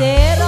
ser